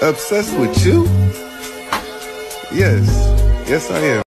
Obsessed with you? Yes. Yes, I am.